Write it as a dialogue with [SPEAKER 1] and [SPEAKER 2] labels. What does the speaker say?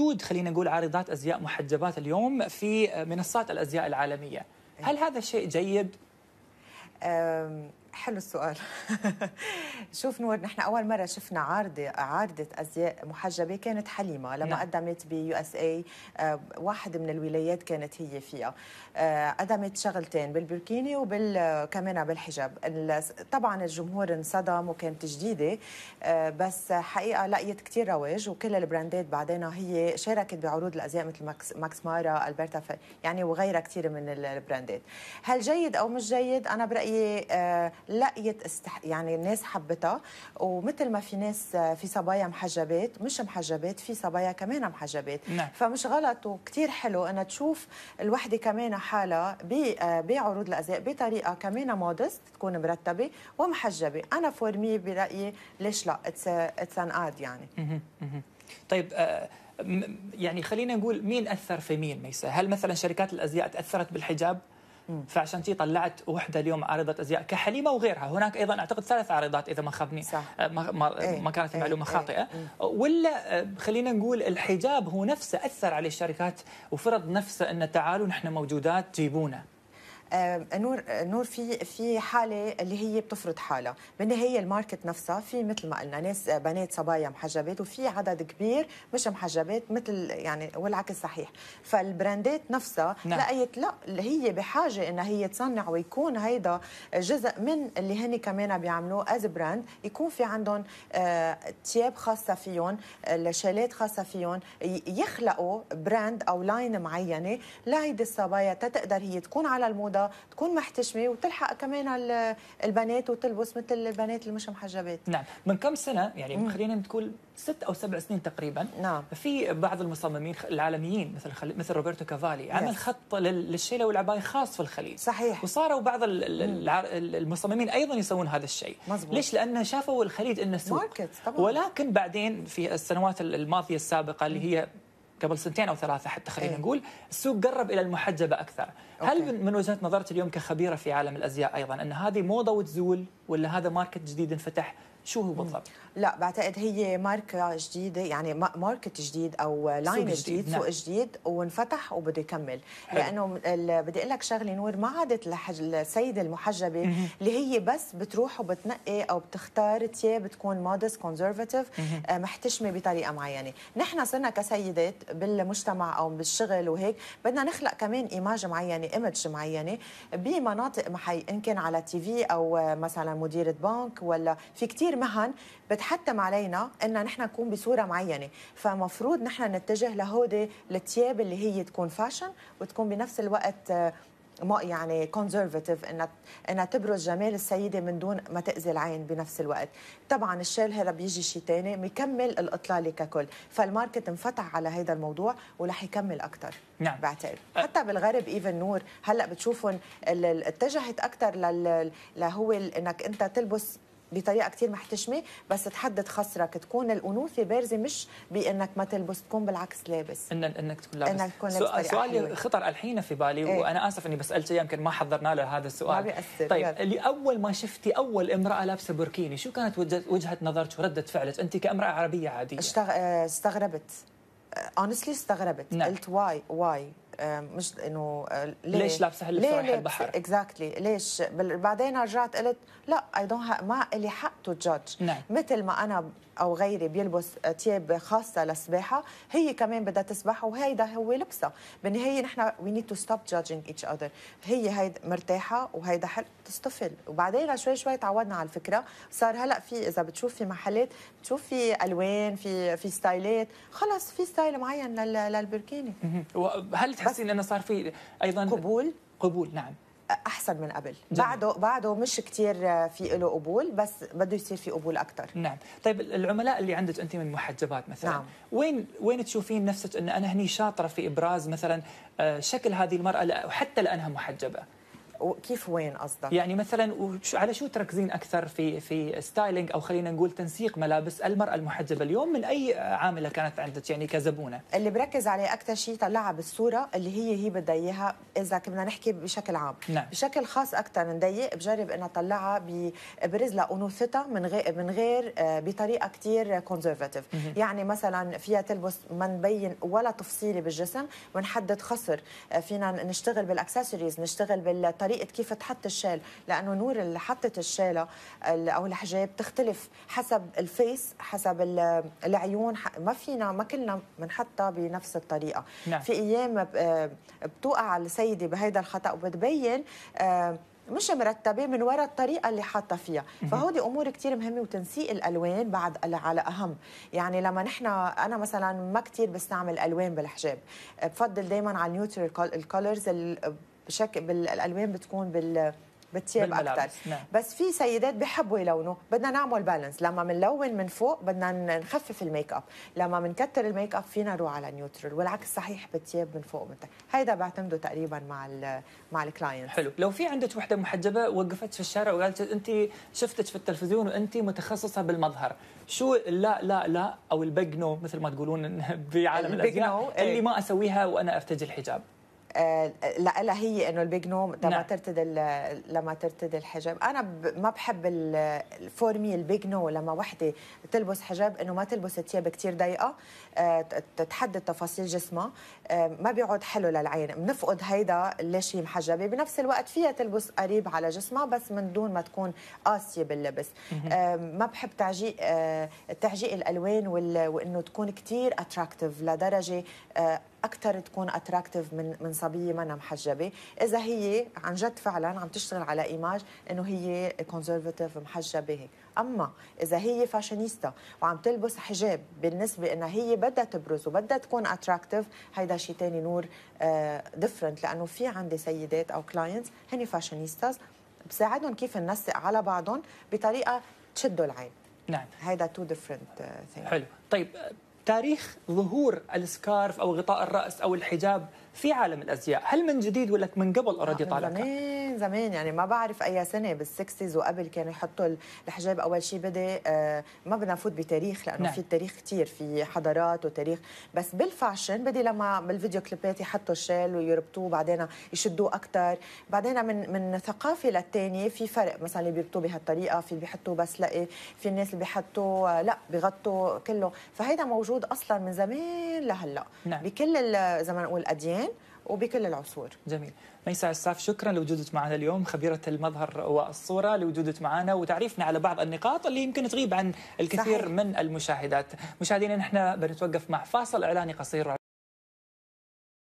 [SPEAKER 1] وجود خلينا نقول عارضات أزياء محجبات اليوم في منصات الأزياء العالمية. هل هذا شيء جيد؟
[SPEAKER 2] حلو السؤال. شوف نور نحن أول مرة شفنا عارضة عارضة أزياء محجبة كانت حليمة لما
[SPEAKER 1] نعم.
[SPEAKER 2] قدمت بيو اس اي واحد من الولايات كانت هي فيها. آه، قدمت شغلتين بالبركيني وبال كمان بالحجاب. ال- طبعا الجمهور انصدم وكانت جديدة آه، بس حقيقة لقيت كثير رواج وكل البراندات بعدين هي شاركت بعروض الأزياء مثل ماكس, ماكس مارا ألبرتا ف- يعني وغيرها كثير من البراندات. هل جيد أو مش جيد؟ أنا برأيي آه، لقيت استح... يعني الناس حبتها. ومثل ما في ناس في صبايا محجبات مش محجبات في صبايا كمان محجبات.
[SPEAKER 1] نعم.
[SPEAKER 2] فمش غلط وكثير حلو إنها تشوف الوحدة كمان حالها بعروض الأزياء بطريقة كمان modest تكون مرتبة ومحجبة. أنا for me برأيي ليش لا؟ it's it's an add يعني.
[SPEAKER 1] طيب آه، يعني خلينا نقول مين أثر في مين ميسا؟ هل مثلا شركات الأزياء تأثرت بالحجاب؟ فعشان تي طلعت وحدة اليوم عارضة أزياء كحليمة وغيرها. هناك أيضا أعتقد ثلاث عارضات إذا ما خابني.
[SPEAKER 2] صح.
[SPEAKER 1] آه، ما, ما,
[SPEAKER 2] إيه،
[SPEAKER 1] ما كانت
[SPEAKER 2] إيه،
[SPEAKER 1] المعلومة
[SPEAKER 2] إيه،
[SPEAKER 1] خاطئة. ولا آه، خلينا نقول الحجاب هو نفسه أثر على الشركات وفرض نفسه أن تعالوا نحن موجودات جيبونا
[SPEAKER 2] نور آه، نور في في حالة اللي هي بتفرض حالها. بالنهاية ال market نفسها في مثل ما قلنا ناس آه، بنات صبايا محجبات وفي عدد كبير مش محجبات مثل يعني والعكس صحيح. فالبراندات نفسها
[SPEAKER 1] نعم.
[SPEAKER 2] لقيت لا اللي هي بحاجة إنها هي تصنع ويكون هيدا جزء من اللي هن كمان بيعملوه as brand يكون في عندهم آه، تياب خاصة فيهم الشالات خاصة فيهم. يخلقوا brand أو line معينة لهيدي الصبايا تتقدر هي تكون على الموضة تكون محتشمة وتلحق كمان ال- البنات وتلبس مثل البنات اللي مش محجبات
[SPEAKER 1] نعم من كم سنة يعني خلينا نقول ست أو سبع سنين تقريبا
[SPEAKER 2] نعم.
[SPEAKER 1] في بعض المصممين العالميين مثل خل... مثل روبرتو كافالي عمل. خط لل- للشيلة والعباية خاص في الخليج
[SPEAKER 2] صحيح.
[SPEAKER 1] وصاروا بعض ال- ال- الع- المصممين أيضا يسوون هذا الشيء
[SPEAKER 2] مزبوط.
[SPEAKER 1] ليش لأن شافوا الخليج إنه سوق
[SPEAKER 2] Market طبعاً.
[SPEAKER 1] ولكن بعدين في السنوات الماضية السابقة اللي هي قبل سنتين أو ثلاثة حتى خلينا
[SPEAKER 2] إيه.
[SPEAKER 1] نقول السوق قرب إلى المحجبة أكثر هل
[SPEAKER 2] okay.
[SPEAKER 1] من من وجهة نظرك اليوم كخبيرة في عالم الأزياء أيضا أن هذه موضة وتزول ولا هذا market جديد انفتح شو هو بالضبط؟
[SPEAKER 2] لا بعتقد هي ماركة جديدة يعني ما- market جديد أو line
[SPEAKER 1] جديد،
[SPEAKER 2] جديد,
[SPEAKER 1] نعم.
[SPEAKER 2] سوق جديد وانفتح وبده يكمل.
[SPEAKER 1] حلو.
[SPEAKER 2] لأنه بدي أقول لك شغلة نور ما عادت الحج- السيدة المحجبة اللي هي بس بتروح وبتنقي أو بتختار تياب بتكون modest conservative محتشمة بطريقة معينة. نحن صرنا كسيدات بالمجتمع أو بالشغل وهيك بدنا نخلق كمان image معينة image معينة بمناطق محي إن كان على TV أو مثلا مديرة بنك ولا في كتير مهن بتحتم علينا ان نحن نكون بصورة معينة. فمفروض نحن نتجه لهودي الثياب اللي هي تكون fashion وتكون بنفس الوقت آه، ما يعني conservative إنها إنها تبرز جمال السيدة من دون ما تأذي العين بنفس الوقت. طبعا الشيل هذا بيجي شيء ثاني بيكمل الإطلالة ككل. فال market انفتح على هذا الموضوع ورح يكمل أكثر
[SPEAKER 1] نعم.
[SPEAKER 2] بعتقد. حتى بالغرب even نور. هلا بتشوفهم اتجهت أكثر لل لهو إنك أنت تلبس بطريقة كثير محتشمة بس تحدد خصرك تكون الأنوثة بارزة مش بإنك ما تلبس تكون بالعكس لابس
[SPEAKER 1] ان إنك تكون لابس
[SPEAKER 2] إنك تكون لابس
[SPEAKER 1] سؤالي. خطر الحين في بالي
[SPEAKER 2] إيه.
[SPEAKER 1] وأنا آسف إني بسألت شيء يمكن ما حضرنا له هذا السؤال
[SPEAKER 2] ما بيأثر،
[SPEAKER 1] طيب. اللي أول ما شفتي أول امرأة لابسة بركيني شو كانت وجهة, نظرك ورده فعلك أنت كامرأة عربية
[SPEAKER 2] عادية. آه، استغربت honestly استغربت
[SPEAKER 1] نعم.
[SPEAKER 2] قلت why why مش إنه آه، ليه
[SPEAKER 1] ليش لابسة هاللبس
[SPEAKER 2] لابسة؟
[SPEAKER 1] البحر؟
[SPEAKER 2] exactly ليش بل- بعدين رجعت قلت لا I don't ما لي حق to judge
[SPEAKER 1] نعم.
[SPEAKER 2] مثل ما أنا أو غيري بيلبس ثياب خاصة للسباحة هي كمان بدها تسبح وهيدا هو لبسها. بالنهاية نحن we need to stop judging each other هي هيدا مرتاحة وهيدا حلو تصطفل وبعدين شوي شوي تعودنا على الفكرة. صار هلأ في إذا بتشوف في محلات بتشوف في ألوان في في ستايلات خلص في style معين لل- للبركيني.
[SPEAKER 1] وهل تحسين إنه صار في أيضا
[SPEAKER 2] قبول؟
[SPEAKER 1] قبول نعم.
[SPEAKER 2] أحسن من قبل
[SPEAKER 1] جميل.
[SPEAKER 2] بعده بعده مش كتير في له قبول بس بده يصير في قبول أكثر
[SPEAKER 1] نعم طيب العملاء اللي عندك أنت من محجبات مثلا
[SPEAKER 2] نعم.
[SPEAKER 1] وين وين تشوفين نفسك إن أنا هني شاطرة في إبراز مثلا آه، شكل هذه المرأة وحتى لأنها محجبة
[SPEAKER 2] كيف وين قصدك؟
[SPEAKER 1] يعني مثلا على شو تركزين أكثر في في styling أو خلينا نقول تنسيق ملابس المرأة المحجبة؟ اليوم من أي عميلة كانت عندك؟ يعني كزبونة.
[SPEAKER 2] اللي بركز عليه أكثر شيء طلعها بالصورة اللي هي هي بدها إياها إذا كنا نحكي بشكل عام.
[SPEAKER 1] نعم.
[SPEAKER 2] بشكل خاص أكثر نضيق بجرب إنها اطلعها ببرز لها انوثتها من غير من غير آه، بطريقة كثير conservative يعني مثلا فيها تلبس ما نبين ولا تفصيله بالجسم ونحدد خصر. آه، فينا نشتغل بالاكسسوارز نشتغل بالطريقة كيف تحط الشال لأنه نور اللي حطت الشالة أو الحجاب تختلف حسب ال face حسب العيون ما فينا ما كلنا بنحطها بنفس الطريقة.
[SPEAKER 1] نعم.
[SPEAKER 2] في أيام آه، بتوقع السيده بهيدا الخطأ وبتبين آه، مش مرتبة من وراء الطريقة اللي حاطة فيها. فهودي أمور كثير مهمة وتنسيق الألوان بعد على أهم. يعني لما نحن أنا مثلا ما كثير بستعمل ألوان بالحجاب. بفضل دائما على ال neutral ال colors بشكل بالالوان بتكون بال بتياب أكثر
[SPEAKER 1] نعم.
[SPEAKER 2] بس في سيدات بحبوا يلونوا. بدنا نعمل balance لما بنلون من فوق بدنا نخفف ال make up لما بنكتر ال make up فينا نروح على neutral والعكس صحيح بتياب من فوق من تحت. هيدا بعتمده تقريبا مع ال مع ال client
[SPEAKER 1] حلو. لو في عندك وحدة محجبة وقفت في الشارع وقالت أنت شفتك في التلفزيون وأنت متخصصة بالمظهر شو لا لا لا أو ال big no مثل ما تقولون بعالم الأزياء اللي ما أسويها وأنا أرتدي الحجاب؟
[SPEAKER 2] آه، لا هي إنه ال big no لما نعم. ترتدي لما ترتدي الحجاب. أنا ما بحب ال for me ال big no لما وحدة تلبس حجاب إنه ما تلبس ثياب كثير ضيقة آه، تحدد تفاصيل جسمها آه، ما بيقعد حلو للعين. بنفقد هيدا ليش هي محجبة. بنفس الوقت فيها تلبس قريب على جسمها بس من دون ما تكون قاسية باللبس. ما بحب تعجيق تعجيق الألوان وإنه تكون كثير attractive لدرجة أكثر تكون attractive من من صبية ما محجبة. إذا هي عن جد فعلا عم تشتغل على image إنه هي conservative محجبة هيك. أما إذا هي فاشينيستا وعم تلبس حجاب بالنسبة إنها هي بدها تبرز وبدها تكون attractive هيدا شيء ثاني نور different آه لأنه في عندي سيدات أو clients هن fashionistas بساعدهم كيف ننسق على بعضهم بطريقة تشدوا العين.
[SPEAKER 1] نعم.
[SPEAKER 2] هيدا two different thing
[SPEAKER 1] حلو. طيب تاريخ ظهور ال scarf أو غطاء الرأس أو الحجاب في عالم الأزياء. هل من جديد ولا من قبل already طالع
[SPEAKER 2] زمان زمان. يعني ما بعرف أي سنة بال sixties وقبل كانوا يحطوا الحجاب. أول شيء بدأ آه ما بدنا نفوت بتاريخ لأنه نعم. في تاريخ كثير في حضارات وتاريخ. بس بال fashion بدي لما بالفيديو كليبات يحطوا الشال ويربطوه بعدين يشدوه أكثر بعدين من من ثقافة للثانيه في فرق. مثلا اللي بيربطوه بهالطريقة في اللي بيحطوه بس لقي في الناس اللي بيحطوا لأ بيغطوا كله. فهيدا موجود أصلا من زمان لهلأ.
[SPEAKER 1] نعم.
[SPEAKER 2] بكل زي ما نقول الأديان وبكل العصور.
[SPEAKER 1] جميل. ميسا عساف شكرا لوجودك معنا اليوم خبيرة المظهر والصورة لوجودك معنا وتعريفنا على بعض النقاط اللي يمكن تغيب عن الكثير صحيح. من المشاهدات. مشاهدينا نحن بنتوقف مع فاصل إعلاني قصير.